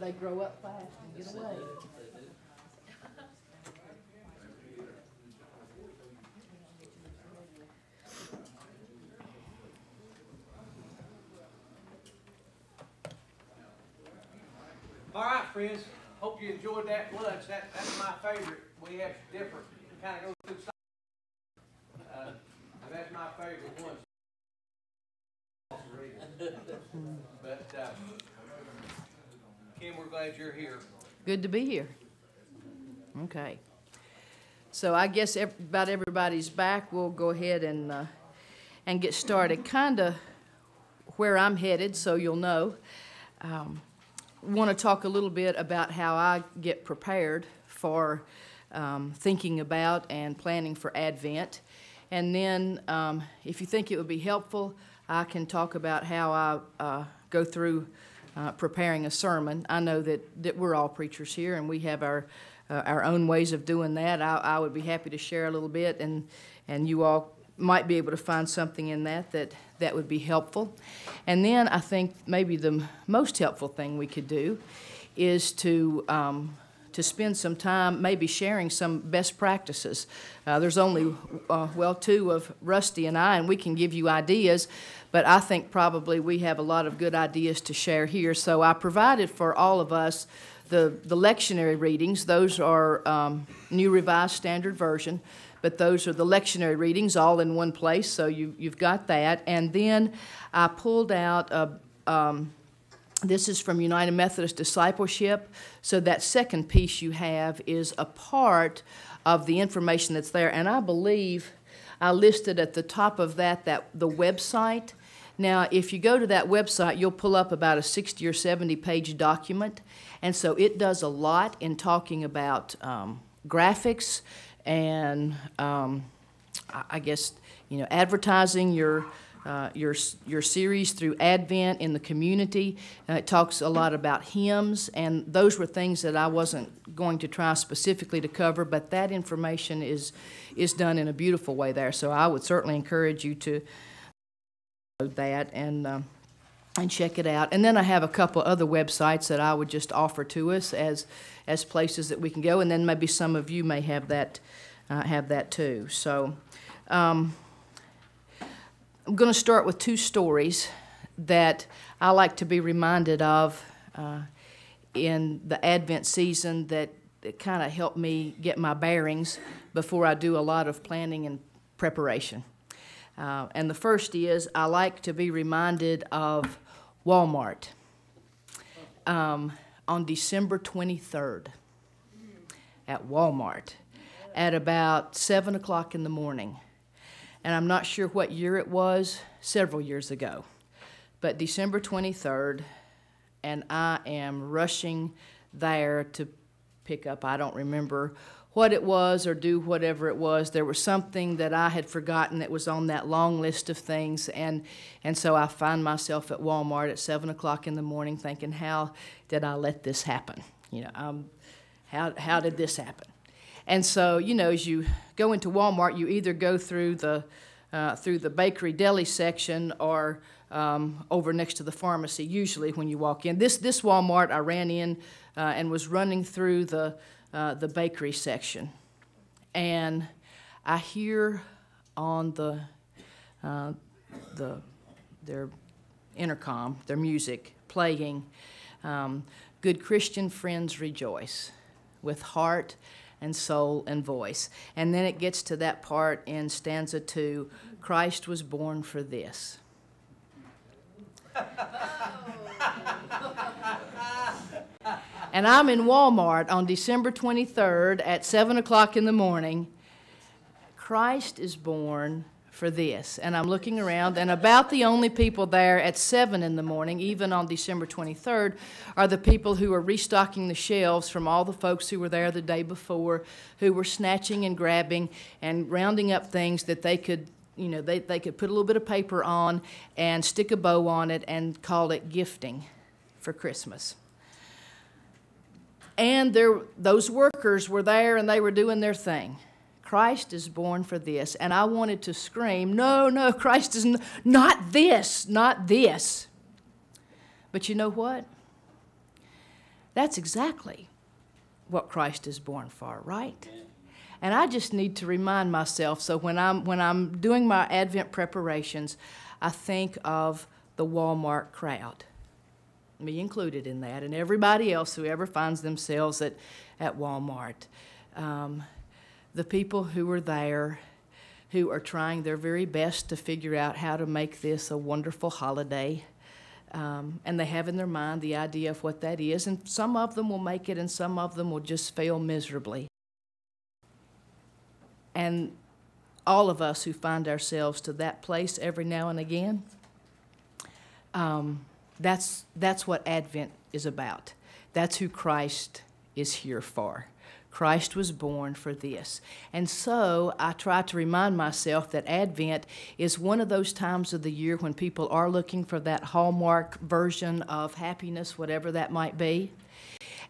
They grow up fast and get away. All right, friends, hope you enjoyed that lunch. That, that's my favorite. We have different, kind of go through some. Uh, but that's my favorite one. But, uh, Kim, we're glad you're here. Good to be here. Okay. So I guess about everybody's back. We'll go ahead and, uh, and get started. Kind of where I'm headed, so you'll know. Um, Want to talk a little bit about how I get prepared for um, thinking about and planning for Advent. And then, um, if you think it would be helpful, I can talk about how I uh, go through uh, preparing a sermon. I know that, that we're all preachers here and we have our, uh, our own ways of doing that. I, I would be happy to share a little bit, and, and you all might be able to find something in that that, that would be helpful. And then I think maybe the most helpful thing we could do is to um, to spend some time maybe sharing some best practices. Uh, there's only, uh, well, two of Rusty and I, and we can give you ideas, but I think probably we have a lot of good ideas to share here. So I provided for all of us the, the lectionary readings. Those are um, New Revised Standard Version, but those are the lectionary readings all in one place, so you, you've got that. And then I pulled out a, um, this is from United Methodist Discipleship. So that second piece you have is a part of the information that's there. And I believe I listed at the top of that that the website. Now, if you go to that website, you'll pull up about a 60 or 70 page document. And so it does a lot in talking about um, graphics and um, I I guess you know advertising your uh, your your series through Advent in the community. Uh, it talks a lot about hymns, and those were things that I wasn't going to try specifically to cover, but that information is is done in a beautiful way there. So I would certainly encourage you to that and. Um, and check it out. And then I have a couple other websites that I would just offer to us as as places that we can go. And then maybe some of you may have that uh, have that too. So um, I'm going to start with two stories that I like to be reminded of uh, in the Advent season that, kind of help me get my bearings before I do a lot of planning and preparation. Uh, and the first is I like to be reminded of Walmart. Um, on December 23rd at Walmart at about 7 o'clock in the morning. And I'm not sure what year it was, several years ago. But December 23rd, and I am rushing there to pick up, I don't remember what it was or do whatever it was. There was something that I had forgotten that was on that long list of things, and, and so I find myself at Walmart at 7 o'clock in the morning thinking, how did I let this happen? You know, um, how, how did this happen? And so, you know, as you go into Walmart, you either go through the, uh, through the bakery deli section or um, over next to the pharmacy, usually when you walk in. This, this Walmart, I ran in uh, and was running through the, uh, the bakery section. And I hear on the, uh, the, their intercom, their music playing, um, Good Christian Friends Rejoice with heart and soul and voice. And then it gets to that part in stanza two Christ was born for this. and I'm in Walmart on December 23rd at 7 o'clock in the morning. Christ is born for this. And I'm looking around, and about the only people there at 7 in the morning, even on December 23rd, are the people who are restocking the shelves from all the folks who were there the day before, who were snatching and grabbing and rounding up things that they could. You know, they, they could put a little bit of paper on and stick a bow on it and call it gifting for Christmas and there, those workers were there and they were doing their thing. Christ is born for this. And I wanted to scream, No, no, Christ is n- not this, not this. But you know what? That's exactly what Christ is born for, right? And I just need to remind myself so when I'm, when I'm doing my Advent preparations, I think of the Walmart crowd me included in that, and everybody else who ever finds themselves at, at Walmart. Um, the people who are there who are trying their very best to figure out how to make this a wonderful holiday. Um, and they have in their mind the idea of what that is, and some of them will make it, and some of them will just fail miserably. And all of us who find ourselves to that place every now and again, um, that's, that's what Advent is about. That's who Christ is here for. Christ was born for this. And so I try to remind myself that Advent is one of those times of the year when people are looking for that hallmark version of happiness, whatever that might be.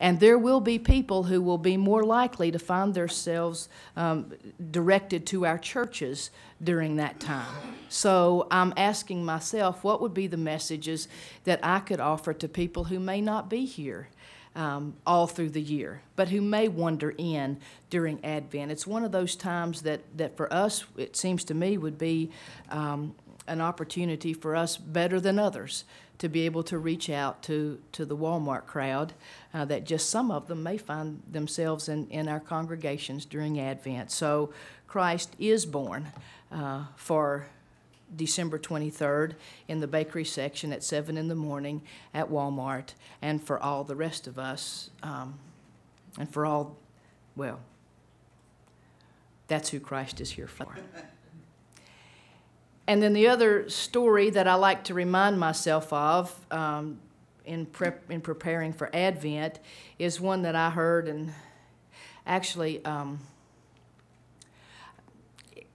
And there will be people who will be more likely to find themselves um, directed to our churches during that time. So I'm asking myself, what would be the messages that I could offer to people who may not be here? Um, all through the year, but who may wander in during Advent. It's one of those times that, that for us, it seems to me, would be um, an opportunity for us better than others to be able to reach out to, to the Walmart crowd, uh, that just some of them may find themselves in, in our congregations during Advent. So Christ is born uh, for December 23rd in the bakery section at 7 in the morning at Walmart, and for all the rest of us, um, and for all, well, that's who Christ is here for. And then the other story that I like to remind myself of um, in, prep, in preparing for Advent is one that I heard, and actually, um,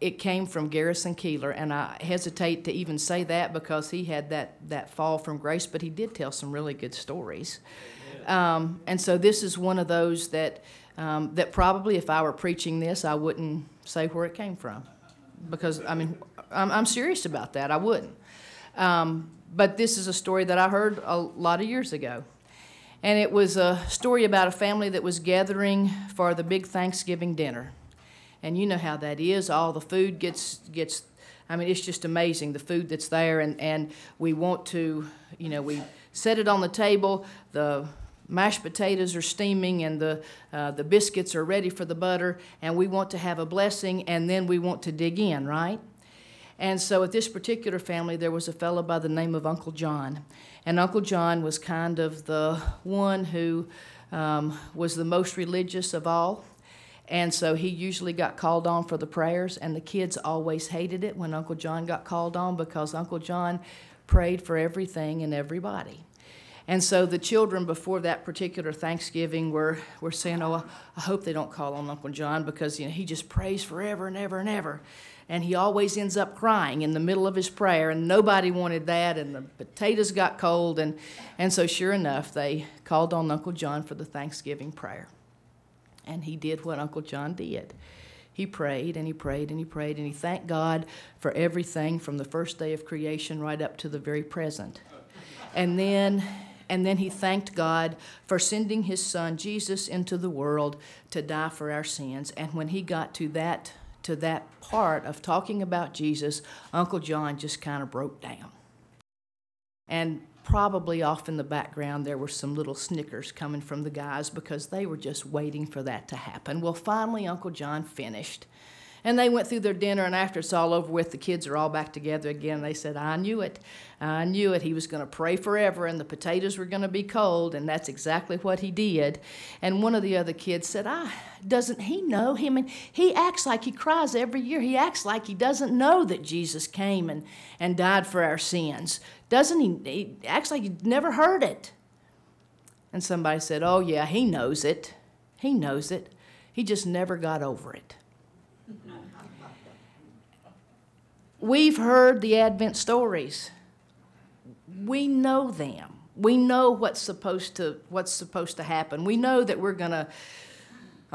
it came from Garrison Keillor, and I hesitate to even say that because he had that, that fall from grace, but he did tell some really good stories. Um, and so this is one of those that, um, that probably if I were preaching this, I wouldn't say where it came from. Because, I mean, I'm, I'm serious about that. I wouldn't. Um, but this is a story that I heard a lot of years ago. And it was a story about a family that was gathering for the big Thanksgiving dinner. And you know how that is. All the food gets, gets I mean, it's just amazing the food that's there. And, and we want to, you know, we set it on the table. The mashed potatoes are steaming and the, uh, the biscuits are ready for the butter. And we want to have a blessing and then we want to dig in, right? And so at this particular family, there was a fellow by the name of Uncle John. And Uncle John was kind of the one who um, was the most religious of all. And so he usually got called on for the prayers, and the kids always hated it when Uncle John got called on because Uncle John prayed for everything and everybody. And so the children before that particular Thanksgiving were, were saying, Oh, I hope they don't call on Uncle John because you know, he just prays forever and ever and ever. And he always ends up crying in the middle of his prayer, and nobody wanted that, and the potatoes got cold. And, and so, sure enough, they called on Uncle John for the Thanksgiving prayer. And he did what Uncle John did. He prayed and he prayed and he prayed and he thanked God for everything from the first day of creation right up to the very present. And then and then he thanked God for sending his son Jesus into the world to die for our sins. And when he got to that to that part of talking about Jesus, Uncle John just kind of broke down. And probably off in the background there were some little snickers coming from the guys because they were just waiting for that to happen. Well, finally Uncle John finished. And they went through their dinner, and after it's all over with, the kids are all back together again. They said, I knew it. I knew it. He was going to pray forever, and the potatoes were going to be cold, and that's exactly what he did. And one of the other kids said, Ah, doesn't he know him? And he acts like he cries every year. He acts like he doesn't know that Jesus came and, and died for our sins. Doesn't he? He acts like he never heard it. And somebody said, Oh, yeah, he knows it. He knows it. He just never got over it. We've heard the Advent stories. We know them. We know what's supposed to what's supposed to happen. We know that we're going to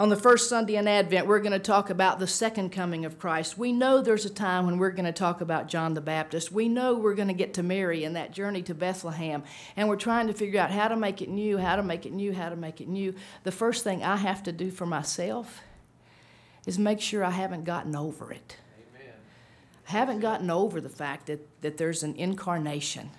on the first Sunday in Advent, we're going to talk about the second coming of Christ. We know there's a time when we're going to talk about John the Baptist. We know we're going to get to Mary and that journey to Bethlehem. And we're trying to figure out how to make it new, how to make it new, how to make it new. The first thing I have to do for myself is make sure I haven't gotten over it. Amen. I haven't gotten over the fact that, that there's an incarnation,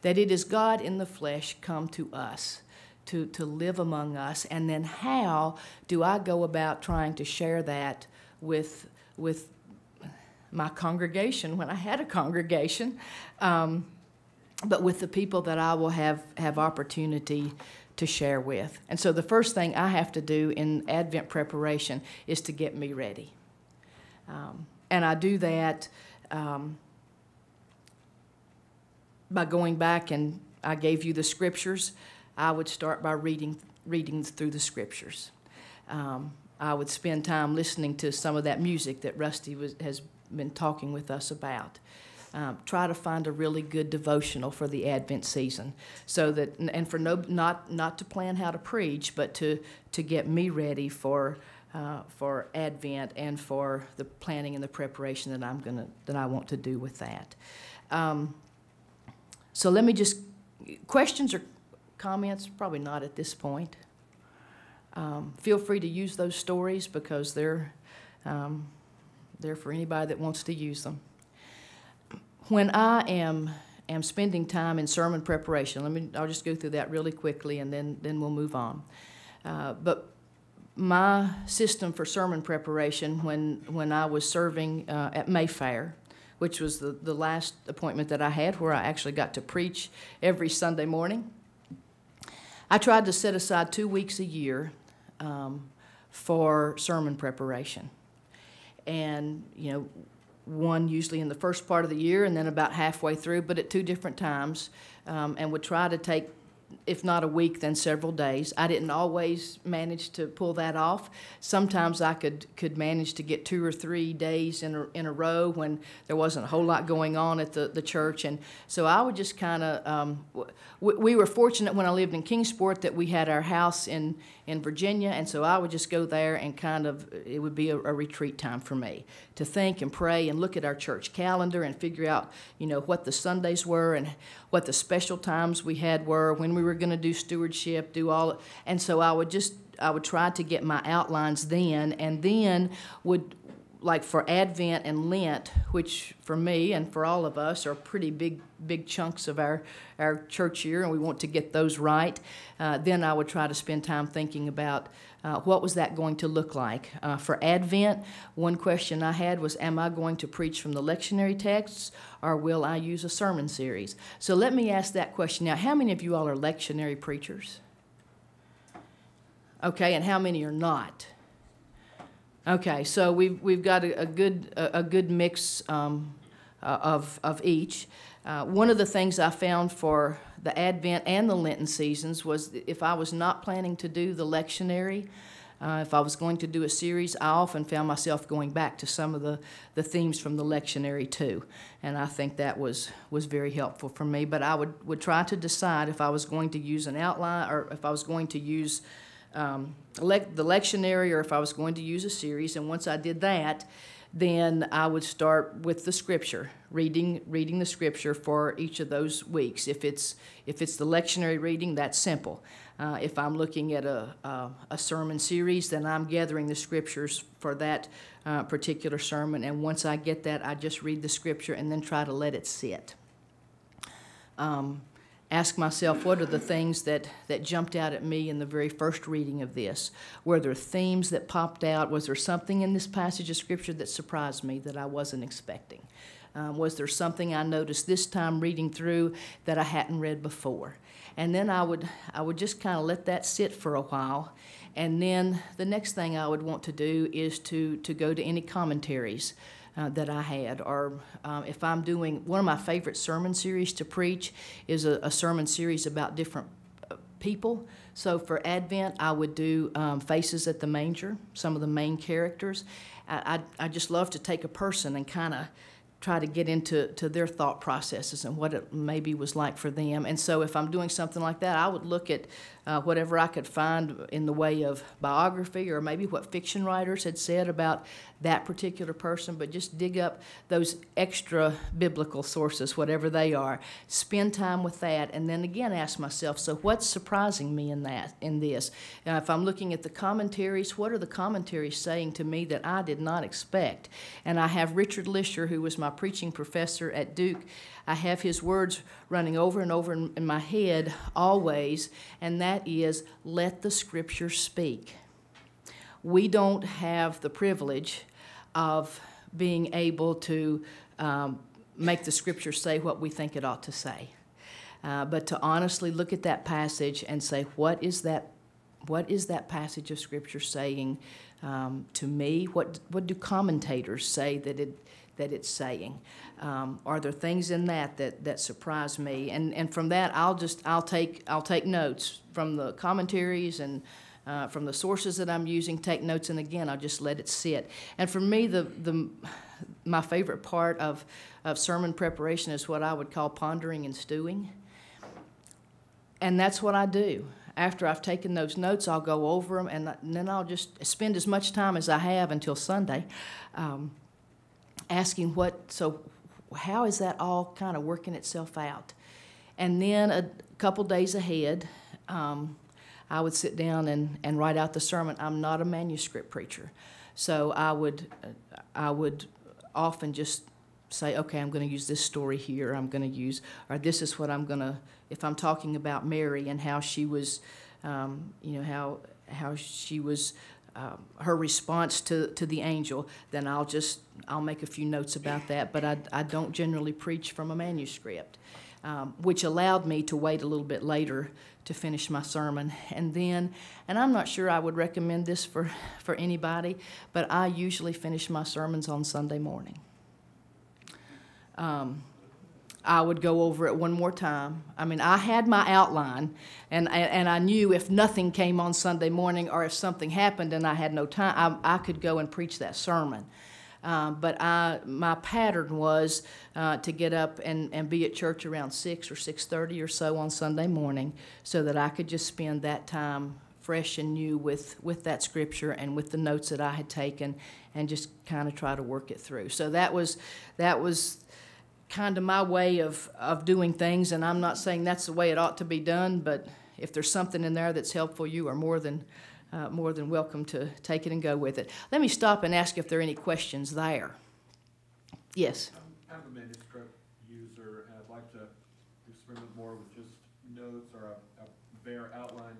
that it is God in the flesh come to us. To, to live among us, and then how do I go about trying to share that with, with my congregation when I had a congregation, um, but with the people that I will have, have opportunity to share with. And so the first thing I have to do in Advent preparation is to get me ready. Um, and I do that um, by going back and I gave you the scriptures. I would start by reading, reading through the scriptures. Um, I would spend time listening to some of that music that Rusty was, has been talking with us about. Um, try to find a really good devotional for the Advent season, so that and for no not not to plan how to preach, but to to get me ready for uh, for Advent and for the planning and the preparation that I'm gonna that I want to do with that. Um, so let me just questions or comments. Probably not at this point. Um, feel free to use those stories because they're um, they're for anybody that wants to use them when I am am spending time in sermon preparation, let me I'll just go through that really quickly and then then we'll move on. Uh, but my system for sermon preparation when when I was serving uh, at Mayfair, which was the, the last appointment that I had where I actually got to preach every Sunday morning. I tried to set aside two weeks a year um, for sermon preparation. And, you know, one usually in the first part of the year and then about halfway through, but at two different times, um, and would try to take, if not a week, then several days. I didn't always manage to pull that off. Sometimes I could could manage to get two or three days in a, in a row when there wasn't a whole lot going on at the, the church, and so I would just kind of. Um, we, we were fortunate when I lived in Kingsport that we had our house in in Virginia, and so I would just go there and kind of, it would be a, a, retreat time for me to think and pray and look at our church calendar and figure out, you know, what the Sundays were and what the special times we had were, when we were going to do stewardship, do all, and so I would just, I would try to get my outlines then, and then would like for Advent and Lent, which for me and for all of us are pretty big, big chunks of our, our church year, and we want to get those right, uh, then I would try to spend time thinking about uh, what was that going to look like. Uh, for Advent, one question I had was, am I going to preach from the lectionary texts, or will I use a sermon series? So let me ask that question now. How many of you all are lectionary preachers? Okay, and how many are not? Okay, so we've, we've got a, a good, a, a good mix um, uh, of, of each. Uh, one of the things I found for the Advent and the Lenten seasons was if I was not planning to do the lectionary, uh, if I was going to do a series, I often found myself going back to some of the, the themes from the lectionary too. And I think that was, was very helpful for me. But I would, would try to decide if I was going to use an outline or if I was going to use um, the lectionary or if I was going to use a series. And once I did that, then I would start with the scripture, reading reading the scripture for each of those weeks. If it's if it's the lectionary reading, that's simple. Uh, if I'm looking at a, a, a sermon series, then I'm gathering the scriptures for that uh, particular sermon. And once I get that, I just read the scripture and then try to let it sit. Um, ask myself what are the things that, that jumped out at me in the very first reading of this? Were there themes that popped out? Was there something in this passage of Scripture that surprised me that I wasn't expecting? Um, was there something I noticed this time reading through that I hadn't read before? And then I would, I would just kind of let that sit for a while. And then the next thing I would want to do is to, to go to any commentaries uh, that I had. Or um, if I'm doing one of my favorite sermon series to preach is a, a sermon series about different uh, people. So for Advent, I would do um, Faces at the Manger, some of the main characters. I, I, I just love to take a person and kind of try to get into to their thought processes and what it maybe was like for them. And so if I'm doing something like that, I would look at uh, whatever I could find in the way of biography or maybe what fiction writers had said about that particular person, but just dig up those extra biblical sources, whatever they are. Spend time with that, and then again ask myself, so what's surprising me in that in this? Uh, if I'm looking at the commentaries, what are the commentaries saying to me that I did not expect? And I have Richard Lischer, who was my preaching professor at Duke. I have his words running over and over in, in my head always, and that is let the scripture speak. We don't have the privilege of being able to um, make the scripture say what we think it ought to say. Uh, but to honestly look at that passage and say, what is that, what is that passage of scripture saying um, to me? What, what do commentators say that it, that it's saying? Um, are there things in that that, that surprise me? And, and from that, I'll just I'll take I'll take notes from the commentaries and uh, from the sources that I'm using. Take notes, and again, I'll just let it sit. And for me, the the my favorite part of of sermon preparation is what I would call pondering and stewing. And that's what I do. After I've taken those notes, I'll go over them, and, then I'll just spend as much time as I have until Sunday, um, asking what so how is that all kind of working itself out? And then a couple days ahead, um, I would sit down and, and write out the sermon. I'm not a manuscript preacher, so I would I would often just say, okay, I'm going to use this story here. I'm going to use, or this is what I'm going to. If I'm talking about Mary and how she was, um, you know how how she was um, her response to, to the angel, then I'll just I'll make a few notes about that. But I, I don't generally preach from a manuscript, um, which allowed me to wait a little bit later to finish my sermon. And then, and I'm not sure I would recommend this for, for anybody, but I usually finish my sermons on Sunday morning. Um, I would go over it one more time. I mean, I had my outline, and, and I knew if nothing came on Sunday morning or if something happened and I had no time, I, I could go and preach that sermon. Um, but I, my pattern was uh, to get up and, and be at church around 6 or 6.30 or so on Sunday morning so that I could just spend that time fresh and new with, with that scripture and with the notes that I had taken and just kind of try to work it through. So that was, that was kind of my way of, of doing things, and I'm not saying that's the way it ought to be done, but if there's something in there that's helpful, you are more than uh, more than welcome to take it and go with it. Let me stop and ask if there are any questions there. Yes. I'm I'm a manuscript user, and I'd like to experiment more with just notes or a, a bare outline.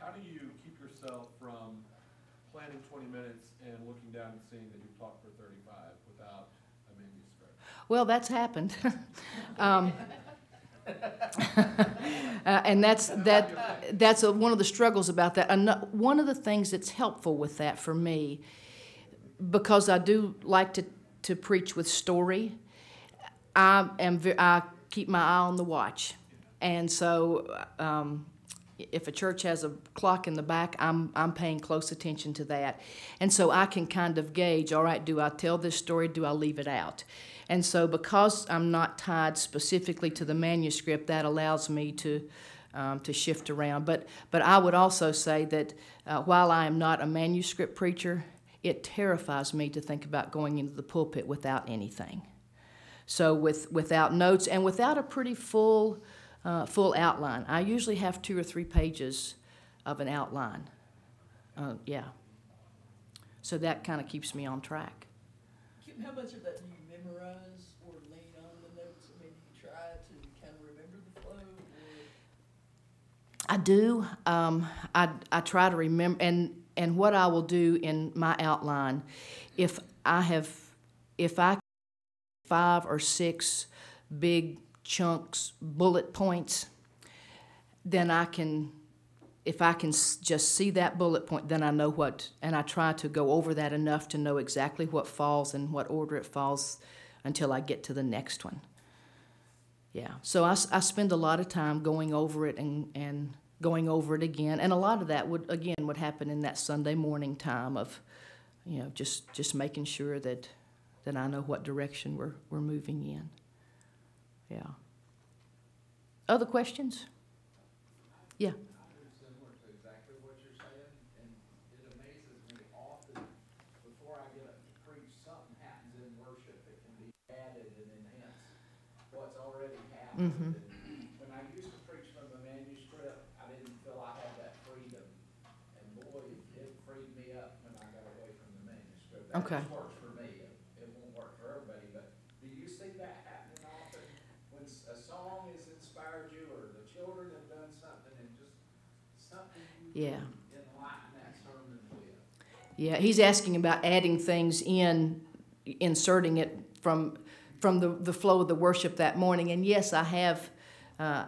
How do you keep yourself from planning twenty minutes and looking down and seeing that you've talked for thirty-five without a manuscript? Well, that's happened. um, uh, and that's that. That's a, one of the struggles about that. Ano- one of the things that's helpful with that for me, because I do like to to preach with story. I am. I keep my eye on the watch, and so. Um, if a church has a clock in the back, I'm, I'm paying close attention to that. And so I can kind of gauge all right, do I tell this story? Do I leave it out? And so, because I'm not tied specifically to the manuscript, that allows me to, um, to shift around. But, but I would also say that uh, while I am not a manuscript preacher, it terrifies me to think about going into the pulpit without anything. So with without notes and without a pretty full uh, full outline, I usually have two or three pages of an outline. Uh, yeah. So that kind of keeps me on track. How much of that memorize or lean on the notes? I mean, do you try to kind of remember the flow? I do. Um, I, I try to remember, and, and what I will do in my outline, if I have, if I five or six big chunks, bullet points, then I can, if I can just see that bullet point, then I know what, and I try to go over that enough to know exactly what falls and what order it falls until I get to the next one. Yeah, so I, I spend a lot of time going over it and, and going over it again, and a lot of that would, again, would happen in that Sunday morning time of, you know, just, just making sure that, that I know what direction we're, we're moving in. Yeah. Other questions? Yeah. similar to exactly what you're saying, and it amazes me often, before I get up to preach, something happens in worship that can be added and enhance what's And When I used to preach from the manuscript, I didn't feel I had that freedom, and boy, it freed me up when I got away from the manuscript. That Okay. just works for me, it, it won't work for everybody, but do you see that happening often? When a song has inspired you, or the children have done something, and just something Yeah. enlighten that sermon with. Yeah, he's asking about adding things in, inserting it from, from the, the flow of the worship that morning. And yes, I have, uh,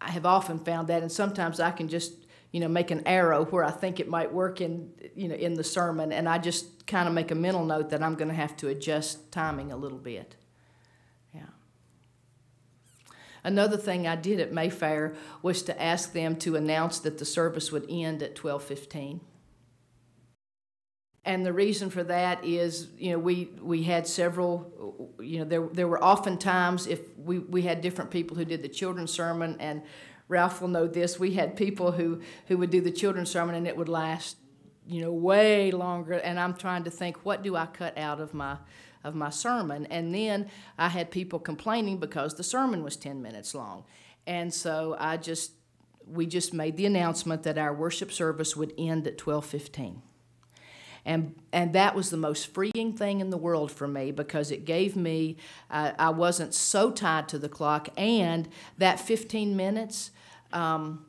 I- have often found that, and sometimes I can just, you know, make an arrow where I think it might work in, you know, in the sermon, and I just kind of make a mental note that I'm going to have to adjust timing a little bit. Yeah. Another thing I did at Mayfair was to ask them to announce that the service would end at 12:15. And the reason for that is, you know, we, we had several, you know, there, there were often times if we, we had different people who did the children's sermon, and Ralph will know this, we had people who, who would do the children's sermon and it would last, you know, way longer. And I'm trying to think, what do I cut out of my, of my sermon? And then I had people complaining because the sermon was 10 minutes long. And so I just, we just made the announcement that our worship service would end at 1215. And, and that was the most freeing thing in the world for me because it gave me, uh, I wasn't so tied to the clock, and that 15 minutes, um,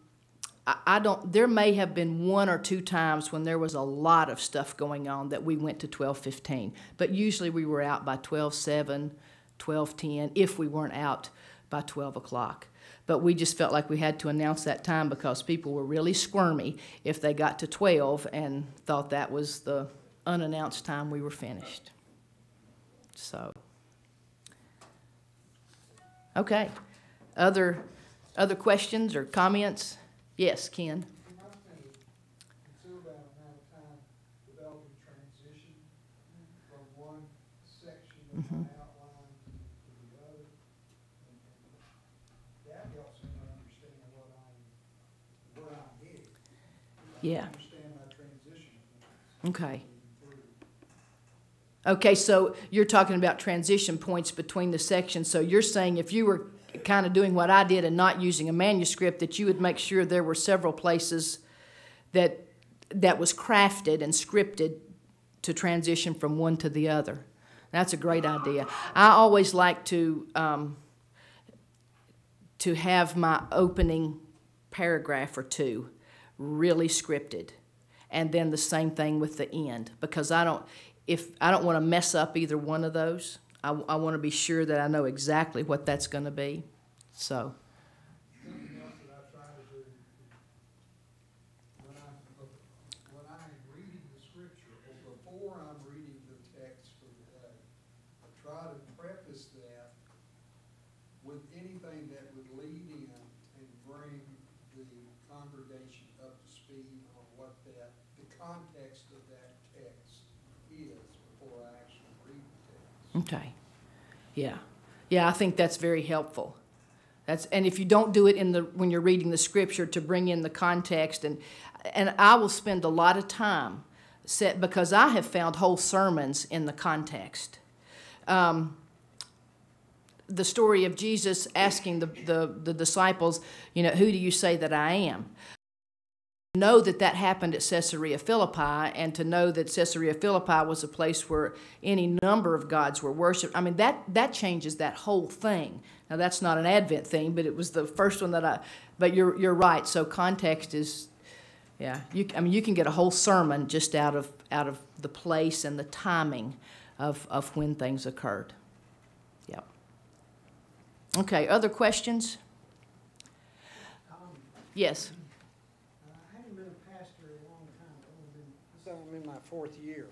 I, don't, there may have been one or two times when there was a lot of stuff going on that we went to 12:15, but usually we were out by 12:07, 12:10 if we weren't out by 12 o'clock. But we just felt like we had to announce that time because people were really squirmy if they got to 12 and thought that was the unannounced time we were finished. So, okay. Other, other questions or comments? Yes, Ken? reminds me considerable amount of time developing transition from one section of my outline to the other. And and That helps me understand what I'm, where I'm headed. I Yeah. Okay. Okay, so you're talking about transition points between the sections. So you're saying if you were kind of doing what I did and not using a manuscript, that you would make sure there were several places that that was crafted and scripted to transition from one to the other. That's a great idea. I always like to um, to have my opening paragraph or two really scripted, and then the same thing with the end because I don't if I don't want to mess up either one of those. I, I want to be sure that I know exactly what that's going to be. So. Something else that I try to do, when I'm, when I'm reading the scripture, or before I'm reading the text for the day, I try to preface that with anything that would lead in and bring the congregation up to speed on what that, the of that text is before I actually read the text. Okay. Yeah. Yeah, I think that's very helpful. That's, and if you don't do it in the, when you're reading the scripture to bring in the context and, and I will spend a lot of time set, because I have found whole sermons in the context. Um, the story of Jesus asking the, the, the disciples, you know, who do you say that I am? Know that that happened at Caesarea Philippi, and to know that Caesarea Philippi was a place where any number of gods were worshipped. I mean, that that changes that whole thing. Now, that's not an Advent thing, but it was the first one that I. But you're you're right. So context is, yeah. You I mean, you can get a whole sermon just out of out of the place and the timing of of when things occurred. Yep. Okay. Other questions? Yes. Uh, I haven't been a pastor a long time, I've only been, so I'm in my fourth year.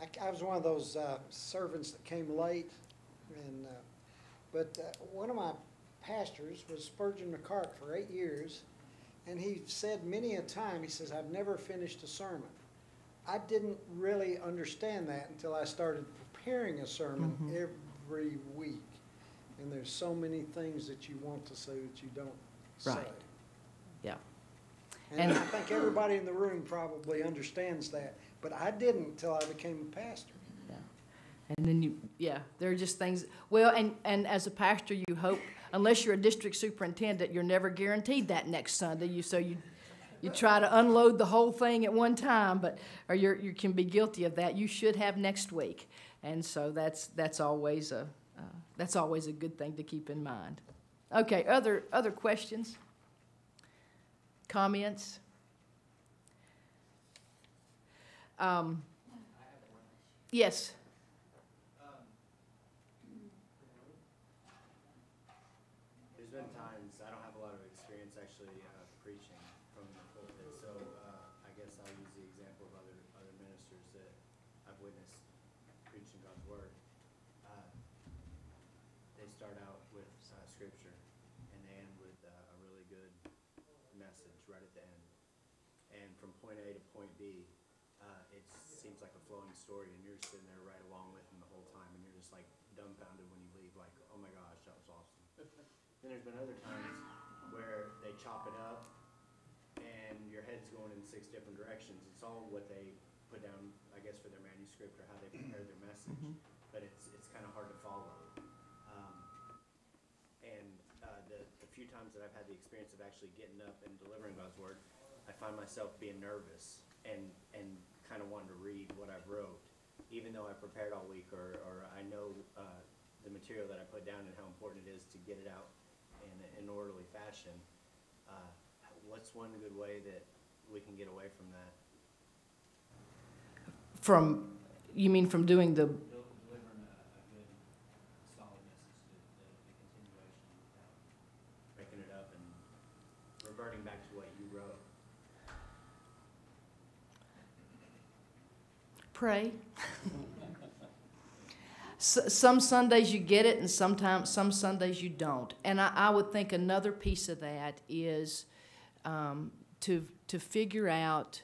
I, I was one of those, uh, servants that came late, and, uh, but, uh, one of my pastors was Spurgeon McCart for eight years, and he said many a time, he says, I've never finished a sermon. I didn't really understand that until I started preparing a sermon every week. And there's so many things that you want to say that you don't say. Right. Yeah. And And- I think everybody in the room probably understands that, but I didn't until I became a pastor. Yeah. And then you, yeah, there are just things, well, and, and as a pastor, you hope, unless you're a district superintendent, you're never guaranteed that next Sunday. You, so you, you try to unload the whole thing at one time, but, or you're, you can be guilty of that. You should have next week. And so that's, that's always a, uh, that's always a good thing to keep in mind. Okay, other, other questions? Comments? Um, yes. There's been times, I don't have a lot of experience actually uh, preaching from the pulpit, so uh, I guess I'll use the example of other, other ministers that I've witnessed preaching God's word. Uh, They start out with uh, scripture and they end with uh, a really good message right at the end. And from point A to point B, uh, it seems like a flowing story and you're sitting there right along with them the whole time and you're just like dumbfounded when you leave, like, oh my gosh, that was awesome. Then there's been other times where they chop it up and your head's going in six different directions. It's all what they put down, I guess, for their manuscript or how they prepare their message. But it's, it's kind of hard to follow. Um, and uh, the, the few times that I've had the experience of actually getting up and delivering God's word, I find myself being nervous and, and kind of wanting to read what I've wrote, even though I prepared all week or, or I know uh, the material that I put down and how important it is to get it out an orderly fashion. Uh, what's one good way that we can get away from that? From, you mean from doing the, Delivering a, a good, solid message, the, the, the continuation without breaking it up and reverting back to what you wrote. pray. Some Sundays you get it, and sometimes some Sundays you don't. And I, I would think another piece of that is um, to to figure out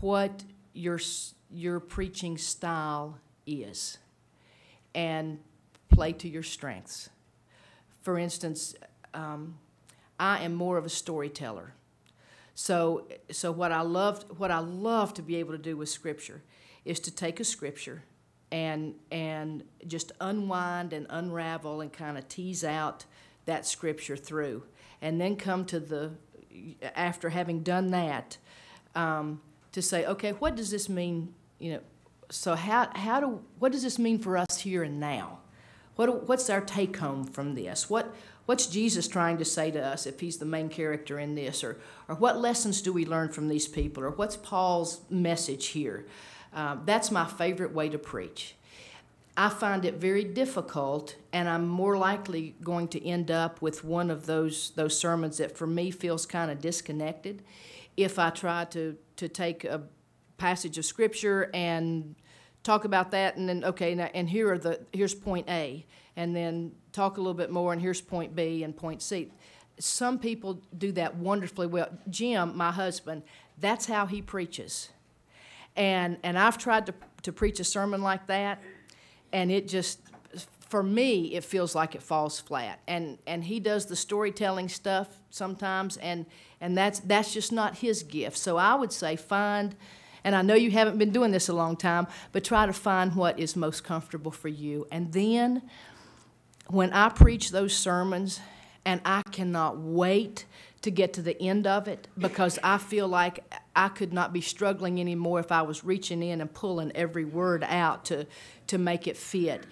what your your preaching style is, and play to your strengths. For instance, um, I am more of a storyteller. So, so what I loved, what I love to be able to do with Scripture, is to take a Scripture, and and just unwind and unravel and kind of tease out that Scripture through, and then come to the after having done that, um, to say, okay, what does this mean? You know, so how how do what does this mean for us here and now? What what's our take home from this? What what's Jesus trying to say to us if he's the main character in this, or or what lessons do we learn from these people, or what's Paul's message here? Um, that's my favorite way to preach. I find it very difficult, and I'm more likely going to end up with one of those those sermons that for me feels kind of disconnected. If I try to to take a passage of scripture and talk about that, and then okay, now, and here are the here's point A, and then talk a little bit more, and here's point B and point C. Some people do that wonderfully well. Jim, my husband, that's how he preaches, and and I've tried to to preach a sermon like that and it just for me it feels like it falls flat. And and he does the storytelling stuff sometimes and and that's that's just not his gift. So i would say find and i know you haven't been doing this a long time but try to find what is most comfortable for you. And then when i preach those sermons and i cannot wait to get to the end of it because i feel like i could not be struggling anymore if i was reaching in and pulling every word out to to make it fit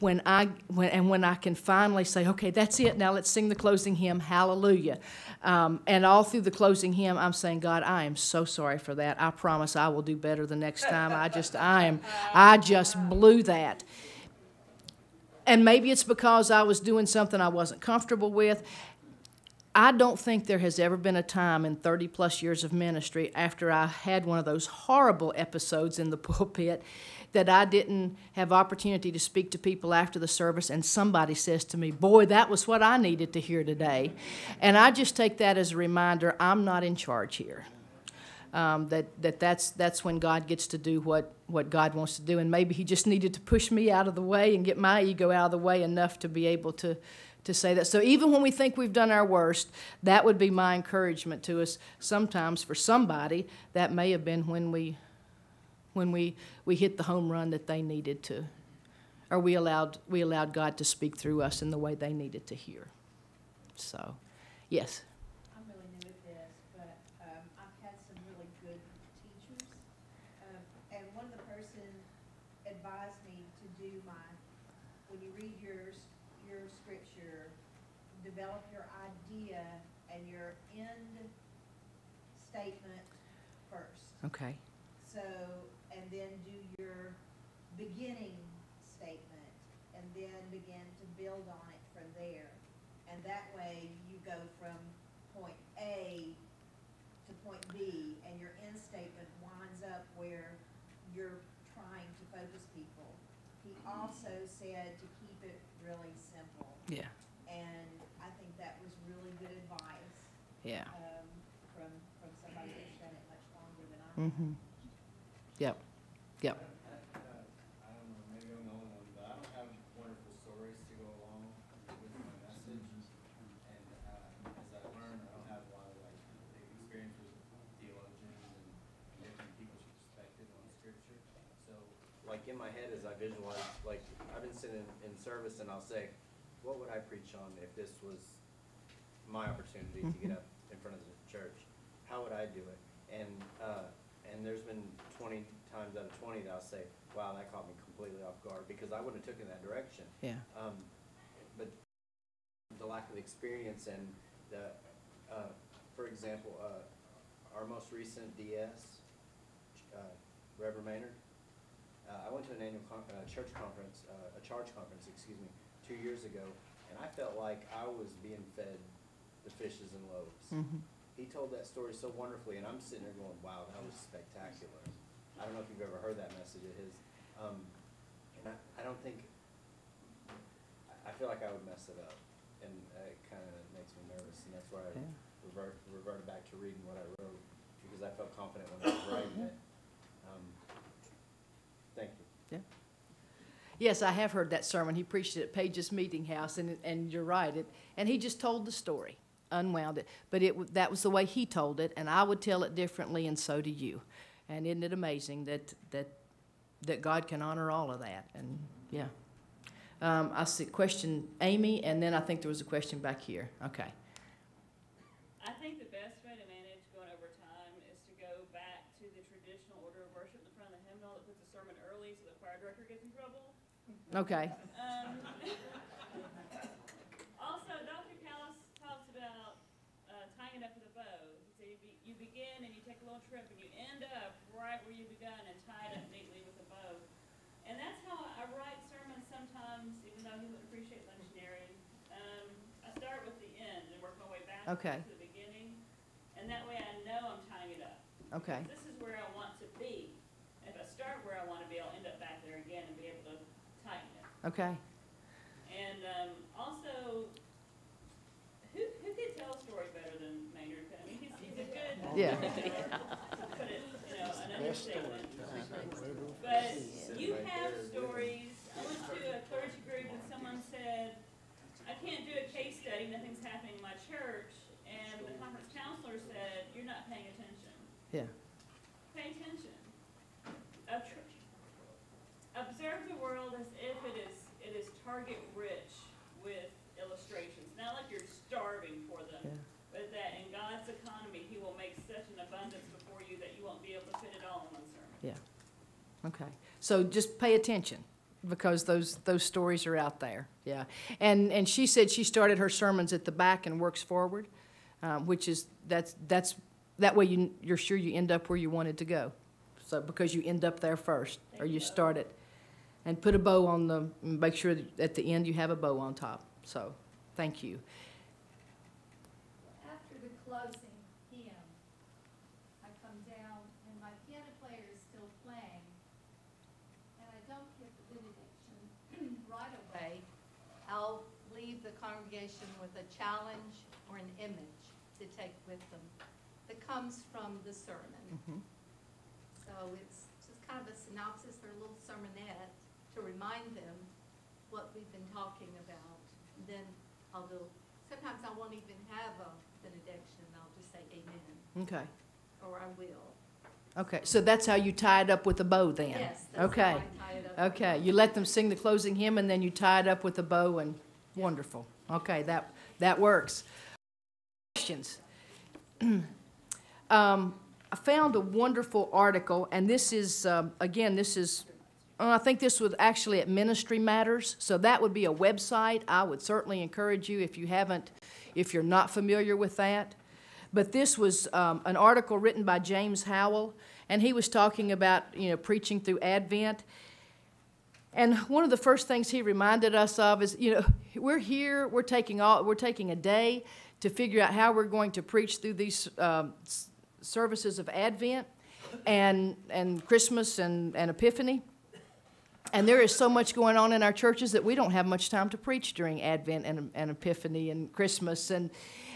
when I when and when I can finally say, okay, that's it. Now let's sing the closing hymn, Hallelujah. Um, and all through the closing hymn, I'm saying, God, I am so sorry for that. I promise I will do better the next time. I just I am I just blew that. And maybe it's because I was doing something I wasn't comfortable with. I don't think there has ever been a time in 30 plus years of ministry after I had one of those horrible episodes in the pulpit that I didn't have opportunity to speak to people after the service and somebody says to me, "Boy, that was what I needed to hear today." And I just take that as a reminder I'm not in charge here. Um, that, that that's, that's when God gets to do what, what God wants to do. And maybe He just needed to push me out of the way and get my ego out of the way enough to be able to, to say that. So even when we think we've done our worst, that would be my encouragement to us. Sometimes for somebody, that may have been when we when we, we hit the home run that they needed to, or we allowed we allowed God to speak through us in the way they needed to hear. So, yes. I'm really new at this, but um, I've had some really good teachers. Um, and one of the person advised me to do my, when you read your, s- your scripture, develop your idea and your end statement first. Okay. So, and then do your beginning statement, and then begin to build on it from there. And that way, you go from point A to point B, and your end statement winds up where you're trying to focus people. He also said to keep it really simple, Yeah. and I think that was really good advice, Yeah. um, from, from somebody that's done it much longer than I have. Mm-hmm. Yep. Yep. I don't know, maybe I'm the only one, but I don't have wonderful stories to go along with my message. And, uh, as I learned, I don't have a lot of like experience with theologians and different people's perspective on scripture. So, like in my head as I visualize, like, I've been sitting in service and I'll say, what would I preach on if this was my opportunity to get up in front of the church? How would I do it? And, uh, and there's been twenty times out of twenty that I'll say, wow, that caught me completely off guard, because I wouldn't have taken that direction. Yeah. Um, but the lack of experience and the, uh, for example, uh, our most recent DS, uh, Reverend Maynard, uh, I went to an annual con- uh, church conference, uh, a charge conference, excuse me, two years ago, and I felt like I was being fed the fishes and loaves. Mm-hmm. He told that story so wonderfully, and I'm sitting there going, wow, that was spectacular. I don't know if you've ever heard that message of his. Um, and I, I don't think, I, feel like I would mess it up. And it kind of makes me nervous, and that's why I Yeah. revert, reverted back to reading what I wrote, because I felt confident when I was writing it. Um, thank you. Yeah. Yes, I have heard that sermon. He preached it at Page's Meeting House, and, and you're right. It, and he just told the story, unwound it. But it, that was the way he told it, and I would tell it differently, and so do you. And isn't it amazing that, that, that God can honor all of that? And yeah. Um, I see question Amy, and then I think there was a question back here. Okay. I think the best way to manage going over time is to go back to the traditional order of worship in front of the hymnal that puts the sermon early so the choir director gets in trouble. Okay. Trip and you end up right where you begun and tie it up neatly with a bow. And that's how I write sermons sometimes, even though he wouldn't appreciate lectionary. Um, I start with the end and work my way back Okay. to the beginning, and that way I know I'm tying it up. okay, This is where I want to be. If I start where I want to be, I'll end up back there again and be able to tighten it. okay. And um, also, who, who could tell a story better than Maynard? I mean, he's, he's a good Yeah. storyteller, to put it, But you have stories. I went to a clergy group and someone said, I can't do a case study, nothing's happening in my church. And the conference counselor said, you're not paying attention. Yeah. Pay attention. Observe the world as if it is, it is target rich with illustrations. Not like you're starving for them, Yeah. but that in God's economy, He will make such an abundance before you that you won't be able to fit it all in one sermon. Yeah. Okay. So just pay attention because those those stories are out there. Yeah. And and she said she started her sermons at the back and works forward, um, which is that's that's that way you you're sure you end up where you wanted to go. So because you end up there first, or you start it, and put a bow on the make sure that at the end you have a bow on top. So, thank you. After the closing hymn, I come down and my piano player is still playing. And I don't get the benediction right away. I'll leave the congregation with a challenge or an image to take with them that comes from the sermon. Mhm. So it's just kind of a synopsis or a little sermonette to remind them what we've been talking about. Then I'll do, sometimes I won't even have a benediction, I'll just say amen, Okay. or I will. Okay. So that's how you tie it up with a bow then. Yes, that's how Okay. I tie it up. Okay, you let them sing the closing hymn and then you tie it up with a bow and wonderful. Okay, that, that works. Questions? Um, I found a wonderful article, and this is, um, again, this is, uh, I think this was actually at Ministry Matters, so that would be a website. I would certainly encourage you if you haven't, if you're not familiar with that. But this was um, an article written by James Howell, and he was talking about, you know, preaching through Advent. And one of the first things he reminded us of is, you know, we're here, we're taking all, we're taking a day to figure out how we're going to preach through these um, services of Advent and and Christmas and, and Epiphany. And there is so much going on in our churches that we don't have much time to preach during Advent and, and Epiphany and Christmas. And,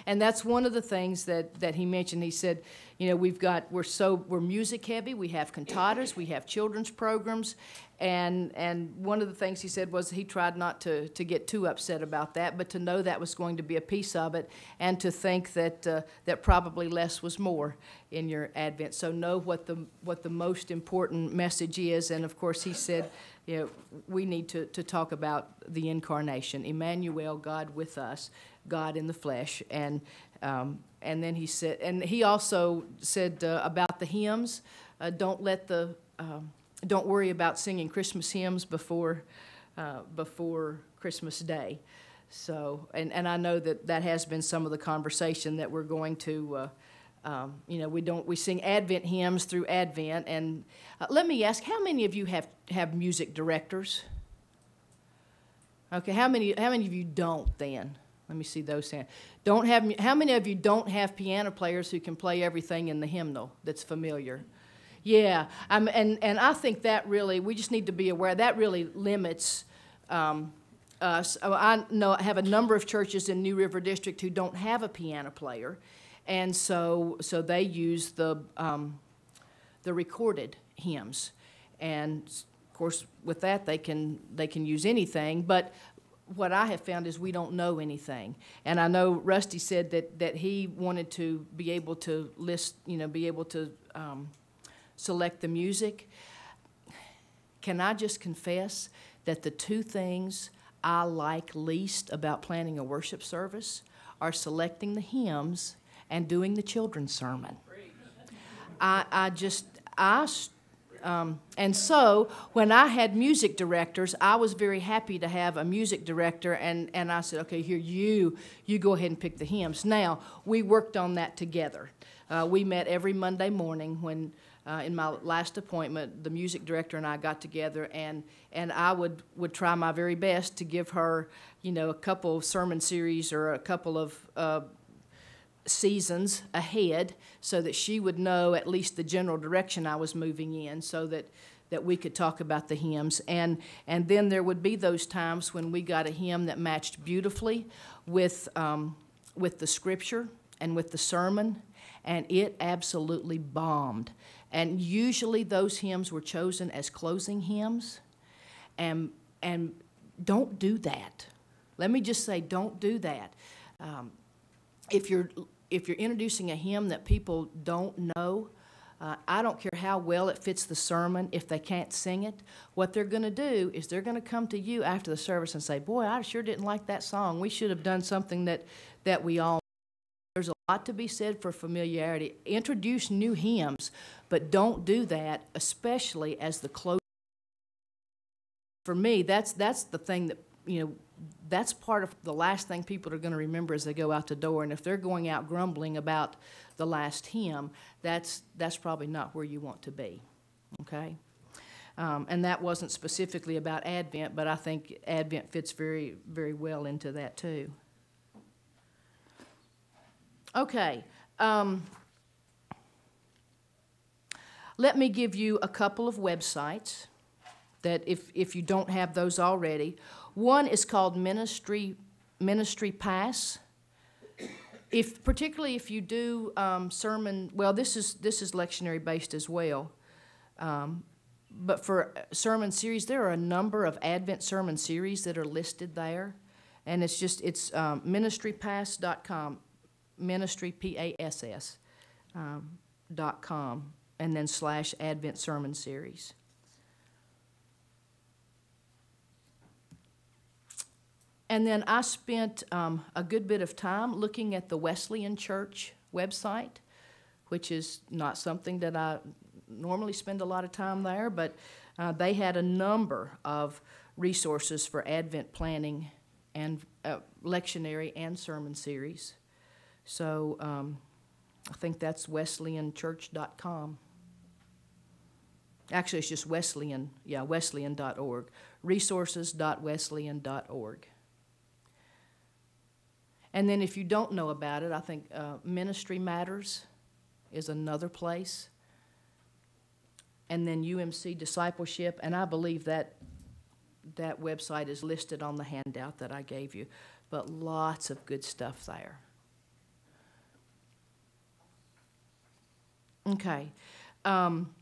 and that's one of the things that, that he mentioned. He said, you know, we've got, we're so, we're music heavy. We have cantatas, we have children's programs. And, and one of the things he said was he tried not to, to get too upset about that, but to know that was going to be a piece of it and to think that, uh, that probably less was more in your Advent. So know what the, what the most important message is. And of course, he said, you know, we need to, to talk about the incarnation, Emmanuel, God with us, God in the flesh. And, um, and then he said, and he also said uh, about the hymns, uh, don't let the, um, don't worry about singing Christmas hymns before, uh, before Christmas Day. So, and, and I know that that has been some of the conversation that we're going to, uh, um, you know, we don't, we sing Advent hymns through Advent. And uh, let me ask, how many of you have, have music directors? Okay, how many, how many of you don't then? Let me see those hands. Don't have, how many of you don't have piano players who can play everything in the hymnal that's familiar? Yeah, um, and, and I think that really, we just need to be aware, that really limits um, us. Oh, I know, I have a number of churches in New River District who don't have a piano player, and so, so they use the, um, the recorded hymns. And of course, with that, they can, they can use anything, but what I have found is we don't know anything. And I know Rusty said that, that he wanted to be able to list, you know, be able to um, select the music. Can I just confess that the two things I like least about planning a worship service are selecting the hymns and doing the children's sermon? I, I just, I, Um, and so when I had music directors, I was very happy to have a music director, and, and I said, okay, here you you go ahead and pick the hymns. Now we worked on that together. Uh, we met every Monday morning when. Uh, in my last appointment, the music director and I got together, and, and I would, would try my very best to give her, you know, a couple of sermon series or a couple of uh, seasons ahead so that she would know at least the general direction I was moving in so that that we could talk about the hymns. And and then there would be those times when we got a hymn that matched beautifully with um, with the scripture and with the sermon and it absolutely bombed. And usually those hymns were chosen as closing hymns. And and don't do that. Let me just say don't do that. Um, if you're if you're introducing a hymn that people don't know, uh, I don't care how well it fits the sermon. If they can't sing it, what they're going to do is they're going to come to you after the service and say, "Boy, I sure didn't like that song. We should have done something that that we all." There's a lot to be said for familiarity. Introduce new hymns, but don't do that, especially as the close. For me, that's that's the thing that you know that's part of the last thing people are going to remember as they go out the door. And if they're going out grumbling about the last hymn, that's, that's probably not where you want to be. Okay? Um, and that wasn't specifically about Advent, but I think Advent fits very, very well into that too. Okay. Um, let me give you a couple of websites that if, if you don't have those already. One is called Ministry, Ministry Pass. If, particularly if you do um, sermon, well, this is, this is lectionary based as well. Um, but for sermon series, there are a number of Advent sermon series that are listed there. And it's just, it's um, ministrypass.com, ministry, P A S S, um, dot com, and then slash Advent sermon series. And then I spent um, a good bit of time looking at the Wesleyan Church website, which is not something that I normally spend a lot of time there, but uh, they had a number of resources for Advent planning and uh, lectionary and sermon series. So um, I think that's wesleyanchurch.com. Actually, it's just Wesleyan, yeah, wesleyan.org. Resources.wesleyan.org. And then if you don't know about it, I think uh, Ministry Matters is another place. And then UMC Discipleship, and I believe that that website is listed on the handout that I gave you. But lots of good stuff there. Okay. Um,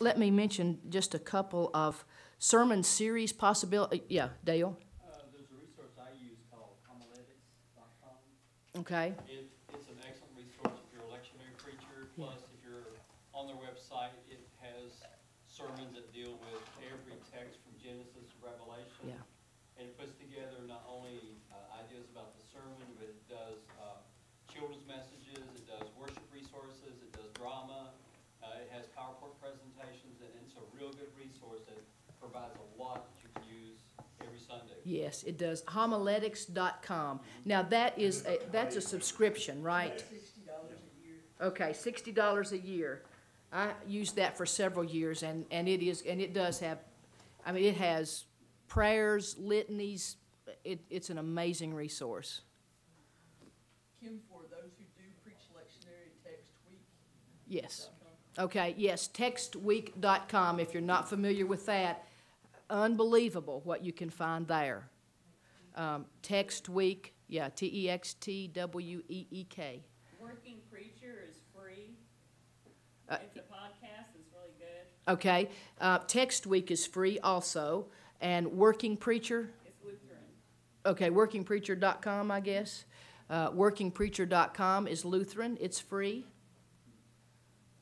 let me mention just a couple of sermon series possibility. Yeah, Dale. Uh, there's a resource I use called homiletics.com. Okay. It, it's an excellent resource if you're a lectionary preacher. Plus, if you're on their website, it has sermons that deal with every text from Genesis to Revelation. Yeah. And it puts together not only uh, ideas about the sermon, but it does uh, children's messages, it does worship resources, it does drama, uh, it has PowerPoint presentations, and it's a real good resource that provides a lot that you can use every Sunday. Yes, it does. Homiletics.com. Now that is a, that's a subscription, right? Sixty dollars a year. Okay, sixty dollars a year. I used that for several years, and, and it is and it does have, I mean, it has prayers, litanies. It, it's an amazing resource. Kim, for those who do preach lectionary text week. Yes. Okay, yes, textweek.com, if you're not familiar with that, unbelievable what you can find there. Um, text Week, yeah, T E X T W E E K. Working Preacher is free. Uh, It's a podcast, it's really good. Okay, uh, Text Week is free also, and Working Preacher, It's Lutheran. okay, workingpreacher.com, I guess. Uh, workingpreacher.com is Lutheran, it's free.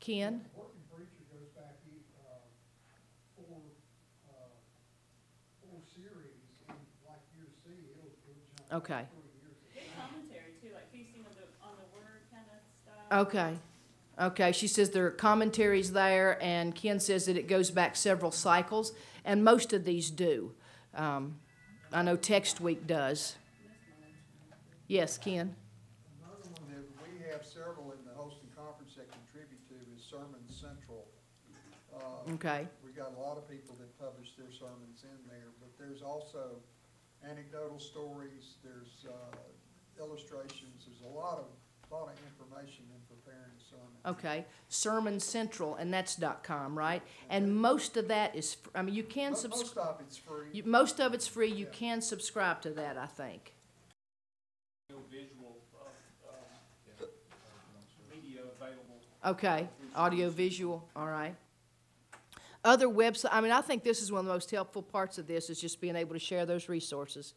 Ken? Working Preacher goes back, uh, four, uh, four series, and like you see, it'll, it'll jump. Okay. three years. Good commentary too, like feasting on the, on the word kind of style. Okay, Okay, she says there are commentaries there, and Ken says that it goes back several cycles, and most of these do. Um, I know Text Week does. Yes, Ken? Another one that we have several in the Holston conference that contribute to is Sermon Central. Uh, Okay. We got a lot of people that publish their sermons in there, but there's also anecdotal stories, there's uh, illustrations, there's a lot of, lot of information in preparing a sermon. Okay, Sermon Central, and that's dot com, right? And most of that is, fr- I mean, you can Mo- subscribe. Most of it's free. You, most of it's free. You can subscribe to that, I think. visual, uh, um, media available. Okay, audio visual, all right. Other websites, I mean, I think this is one of the most helpful parts of this, is just being able to share those resources.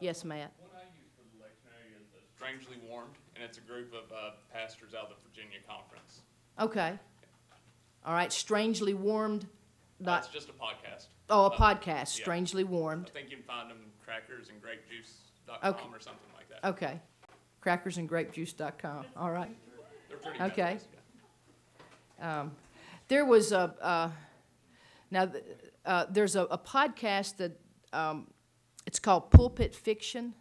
Yes, Matt? One I use for the lectionary is uh, Strangely Warmed, and it's a group of uh, pastors out of the Virginia Conference. Okay. All right, strangely warmed, That's dot, just a podcast. oh, a Uh, podcast, yeah. strangely warmed. I think you can find them crackers and grapejuice.com Okay. or something like that. Okay. Crackersandgrapejuice.com, all right. They're pretty Okay. Um, there was a, uh, now, uh, there's a, a podcast that, um, it's called Pulpit Fiction.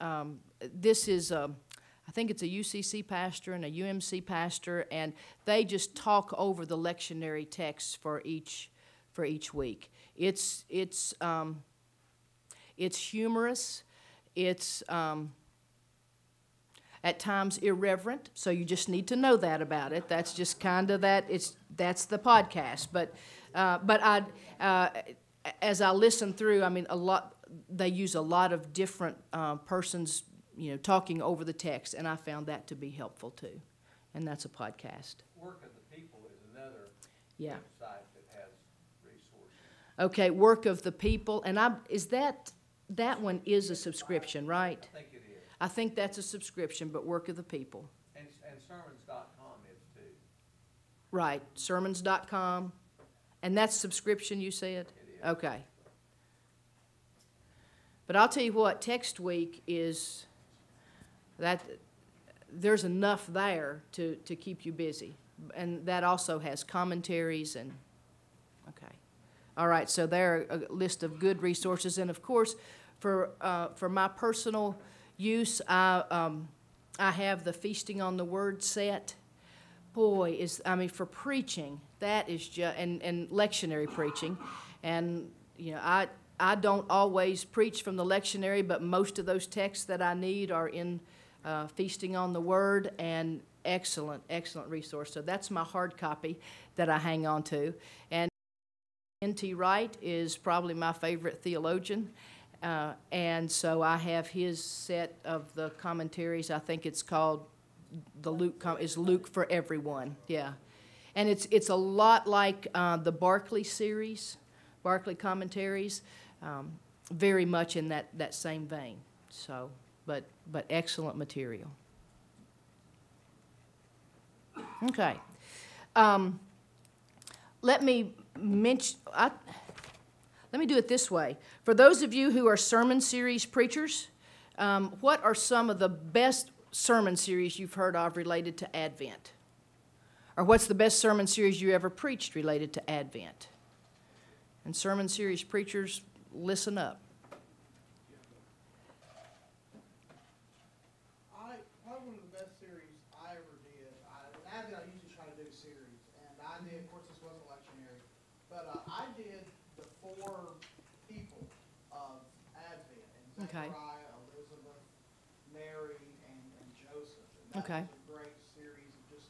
Um, this is, um, I think it's a UCC pastor and a UMC pastor, and they just talk over the lectionary texts for each, for each week. It's, it's, um, it's humorous. It's, um, at times irreverent, so you just need to know that about it. That's just kind of that. It's that's the podcast. But uh, but I uh, as I listen through, I mean a lot. They use a lot of different uh, persons, you know, talking over the text, and I found that to be helpful too. And that's a podcast. Work of the People is another Yeah. website that has resources. Okay, work of the people, and I is that that one is a subscription, right? I think it is. I think that's a subscription, but work of the people. And, and sermons.com is too. Right, sermons.com. And that's subscription, you said? It is. Okay. But I'll tell you what, text week is, that, there's enough there to, to keep you busy. And that also has commentaries and, okay. All right, so there are a list of good resources. And of course, for, uh, for my personal use, I, um, I have the Feasting on the Word set. Boy is i mean for preaching that is just and, and lectionary preaching. And you know i i don't always preach from the lectionary but most of those texts that i need are in uh, feasting on the word and excellent excellent resource. So that's my hard copy that i hang on to. And N.T. Wright is probably my favorite theologian uh, and so i have his set of the commentaries i think it's called the Luke com- is Luke for everyone. Yeah, and it's it's a lot like uh, the Barclay series, Barclay commentaries, um, very much in that that same vein. So, but but excellent material. Okay, um, let me mention. I, let me do it this way. For those of you who are sermon series preachers, um, what are some of the best sermon series you've heard of related to Advent? Or what's the best sermon series you ever preached related to Advent? And sermon series preachers, listen up. I, probably one of the best series I ever did, I, with Advent, I usually try to do series, and I did, of course, this wasn't lectionary, but, uh, I did the four people of Advent, and Okay. Zechariah, Elizabeth, Mary, and, and Joseph. And Okay. was a great series of just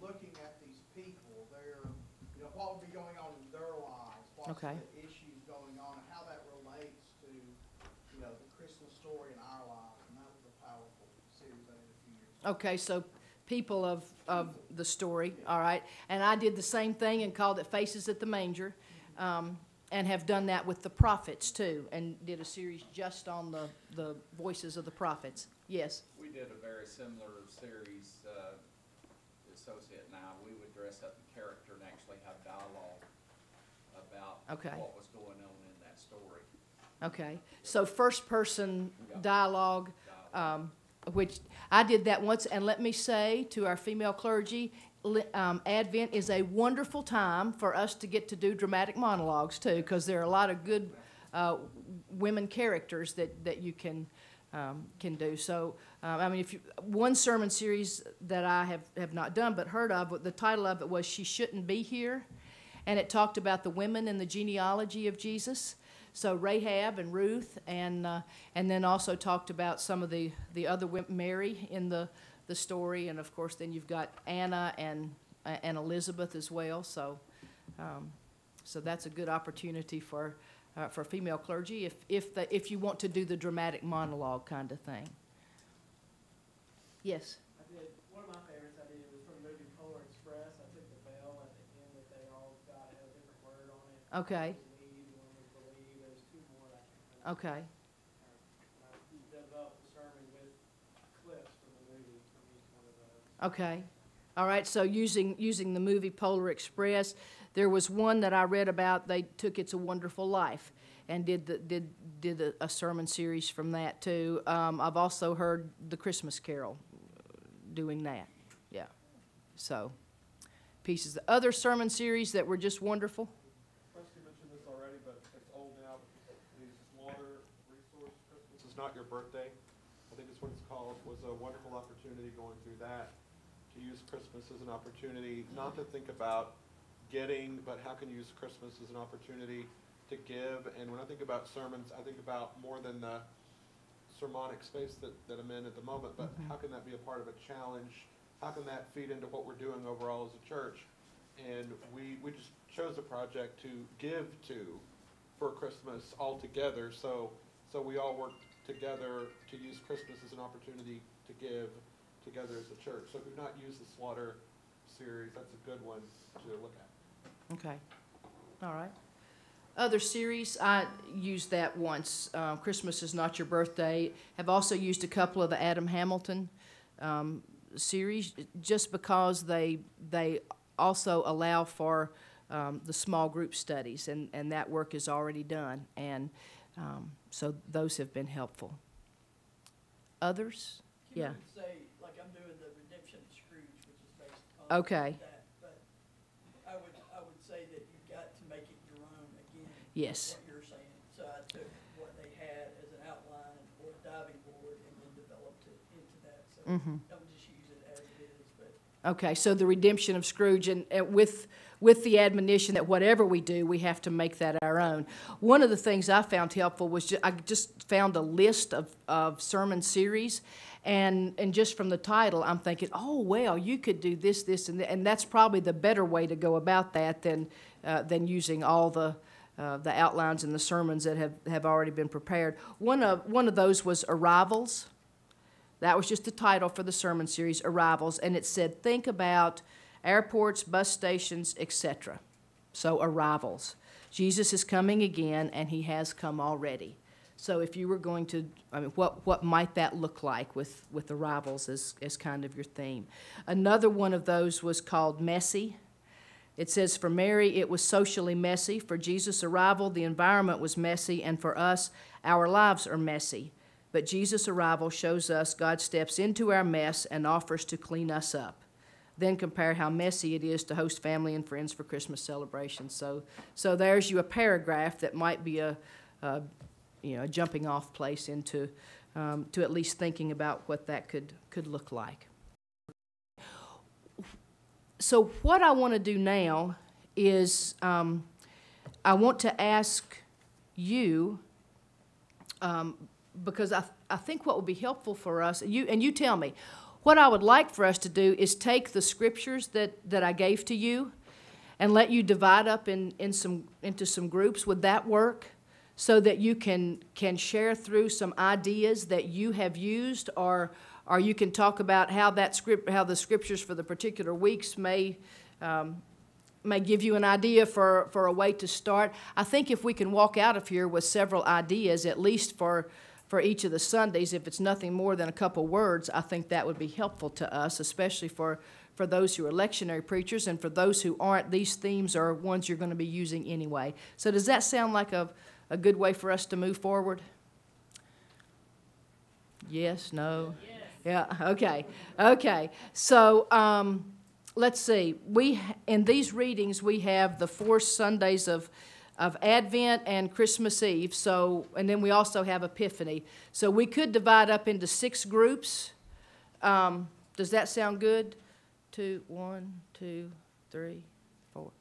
looking at these people, their, you know, what would be going on in their lives, what's Okay. the issues going on, and how that relates to, you know, the Christmas story in our lives, and that was a powerful series I did a few years ago. Okay, so people of, of the story, all right. And I did the same thing and called it Faces at the Manger, um, and have done that with the prophets too, and did a series just on the, the voices of the prophets. Yes, We did a very similar series, uh, associate and I, we would dress up the character and actually have dialogue about Okay. what was going on in that story. okay. So first-person dialogue, um, which I did that once, and let me say to our female clergy, um, Advent is a wonderful time for us to get to do dramatic monologues too, because there are a lot of good uh, women characters that, that you can um, can do. So, um, I mean, if you, one sermon series that I have, have not done but heard of, the title of it was "She Shouldn't Be Here," and it talked about the women in the genealogy of Jesus. So Rahab and Ruth, and uh, and then also talked about some of the the other women, Mary in the the story, and of course then you've got Anna and and Elizabeth as well. So um, so that's a good opportunity for uh, for female clergy if if the, if you want to do the dramatic monologue kind of thing. Yes. I did, Okay. All right, so using, using the movie Polar Express, there was one that I read about, they took It's a Wonderful Life and did the, did, did a, sermon series from that too. Um, I've also heard the Christmas Carol doing that, yeah. So, pieces. The other sermon series that were just wonderful, not your birthday. I think it's what it's called. Was a wonderful opportunity going through that to use Christmas as an opportunity, not to think about getting, but how can you use Christmas as an opportunity to give? And when I think about sermons, I think about more than the sermonic space that, that I'm in at the moment, but Mhm. how can that be a part of a challenge? How can that feed into what we're doing overall as a church? And we, we just chose a project to give to for Christmas all together. So, so we all work together to use Christmas as an opportunity to give together as a church. So if you've not used the Slaughter series, that's a good one to look at. okay. All right. Other series, I used that once. Uh, Christmas is not your birthday. Have also used a couple of the Adam Hamilton um, series, just because they they also allow for um, the small group studies, and and that work is already done, and um, so those have been helpful. Others, You yeah. would say, like I'm doing the Redemption of Scrooge, which is based upon Okay. that, but I would, I would say that you've got to make it your own again. Yes. What you're saying, so I took what they had as an outline or a diving board and then developed it into that, so Mhm. don't just use it as it is, but Okay, so the redemption of Scrooge, and, and with, with the admonition that whatever we do, we have to make that our own. One of the things I found helpful was I just found a list of, of sermon series, and, and just from the title, I'm thinking, oh, well, you could do this, this, and, th- and that's probably the better way to go about that than, uh, than using all the, uh, the outlines and the sermons that have, have already been prepared. One of, one of those was Arrivals. That was just the title for the sermon series, Arrivals, and it said, think about airports, bus stations, etc. So, arrivals. Jesus is coming again, and he has come already. So, if you were going to, I mean, what, what might that look like with, with arrivals as, as kind of your theme? Another one of those was called Messy. It says, For Mary, it was socially messy. For Jesus' arrival, the environment was messy. And for us, our lives are messy. But Jesus' arrival shows us God steps into our mess and offers to clean us up. Then compare how messy it is to host family and friends for Christmas celebrations. So, so there's you a paragraph that might be a, a you know, a jumping off place into um, to at least thinking about what that could could look like. So what I want to do now is um, I want to ask you um, because I, I think what would be helpful for us, you, and you tell me, what I would like for us to do is take the scriptures that, that I gave to you and let you divide up in, in some, into some groups. Would that work? So that you can, can share through some ideas that you have used, or, or you can talk about how that script, how the scriptures for the particular weeks may, um, may give you an idea for, for a way to start. I think if we can walk out of here with several ideas, at least for, for each of the Sundays, if it's nothing more than a couple words, I think that would be helpful to us, especially for, for those who are lectionary preachers and for those who aren't. These themes are ones you're going to be using anyway. So, does that sound like a, a good way for us to move forward? Yes, no? Yeah, okay, okay. So, um, let's see, we, in these readings, we have the four Sundays of, of Advent and Christmas Eve, so, and then we also have Epiphany. So we could divide up into six groups. Um, does that sound good? Two, one, two, three, four.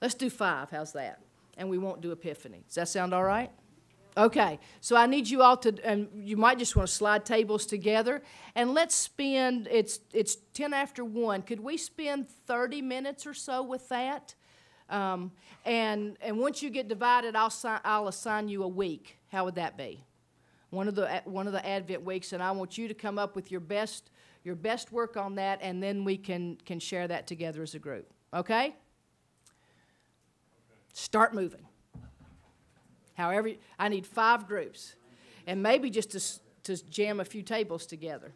Let's do five, how's that? And we won't do Epiphany. Does that sound all right? Okay, so I need you all to, and you might just want to slide tables together, and let's spend, it's, it's ten after one, could we spend thirty minutes or so with that? Um, and, and once you get divided, I'll assign, I'll assign you a week. How would that be? One of the, one of the Advent weeks, and I want you to come up with your best, your best work on that, and then we can, can share that together as a group, okay? Start moving. However, I need five groups, and maybe just to, to jam a few tables together.